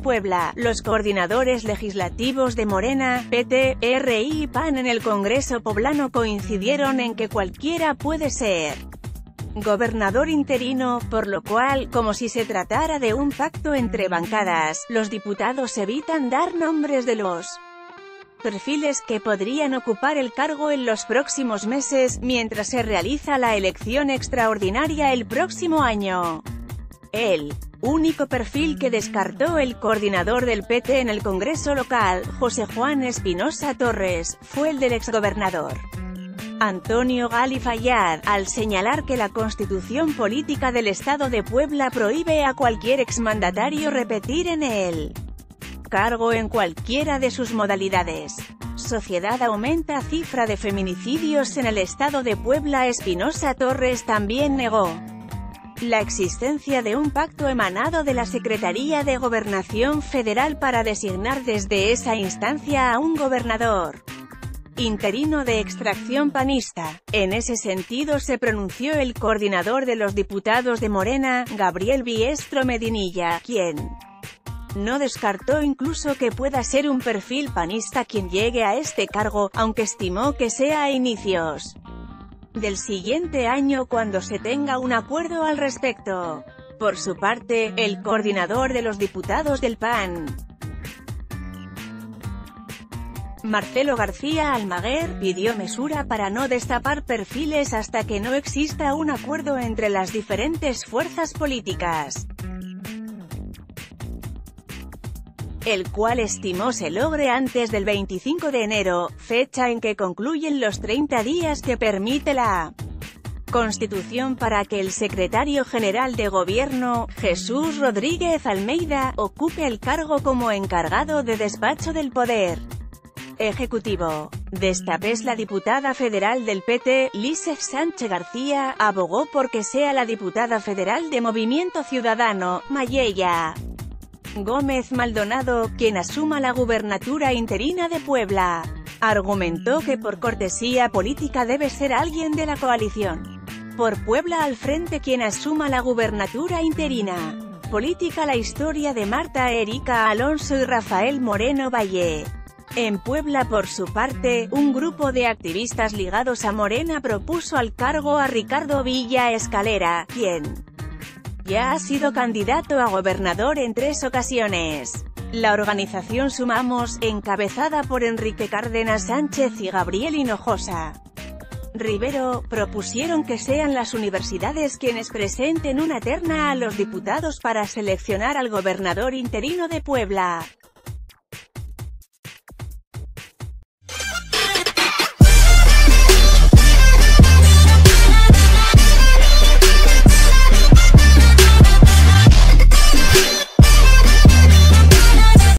Puebla, los coordinadores legislativos de Morena, PT, RI y PAN en el Congreso poblano coincidieron en que cualquiera puede ser gobernador interino, por lo cual, como si se tratara de un pacto entre bancadas, los diputados evitan dar nombres de los perfiles que podrían ocupar el cargo en los próximos meses, mientras se realiza la elección extraordinaria el próximo año. El único perfil que descartó el coordinador del PT en el Congreso local, José Juan Espinosa Torres, fue el del exgobernador. Antonio Gali Fayad, al señalar que la constitución política del Estado de Puebla prohíbe a cualquier exmandatario repetir en el cargo en cualquiera de sus modalidades. Sociedad aumenta cifra de feminicidios en el Estado de Puebla Espinosa Torres también negó la existencia de un pacto emanado de la Secretaría de Gobernación Federal para designar desde esa instancia a un gobernador interino de extracción panista. En ese sentido se pronunció el coordinador de los diputados de Morena, Gabriel Biestro Medinilla, quien no descartó incluso que pueda ser un perfil panista quien llegue a este cargo, aunque estimó que sea a inicios del siguiente año cuando se tenga un acuerdo al respecto. Por su parte, el coordinador de los diputados del PAN, Marcelo García Almaguer, pidió mesura para no destapar perfiles hasta que no exista un acuerdo entre las diferentes fuerzas políticas. El cual estimó se logre antes del 25 de enero, fecha en que concluyen los 30 días que permite la Constitución para que el secretario general de Gobierno, Jesús Rodríguez Almeida, ocupe el cargo como encargado de despacho del Poder Ejecutivo. Desta vez la diputada federal del PT, Lisef Sánchez García, abogó por que sea la diputada federal de Movimiento Ciudadano, Mayella. Gómez Maldonado, quien asuma la gubernatura interina de Puebla. Argumentó que por cortesía política debe ser alguien de la coalición. Por Puebla al frente quien asuma la gubernatura interina. Política La historia de Marta Erika Alonso y Rafael Moreno Valle. En Puebla por su parte, un grupo de activistas ligados a Morena propuso al cargo a Ricardo Villa Escalera, quien ya ha sido candidato a gobernador en tres ocasiones. La organización Sumamos, encabezada por Enrique Cárdenas Sánchez y Gabriel Hinojosa Rivero, propusieron que sean las universidades quienes presenten una terna a los diputados para seleccionar al gobernador interino de Puebla.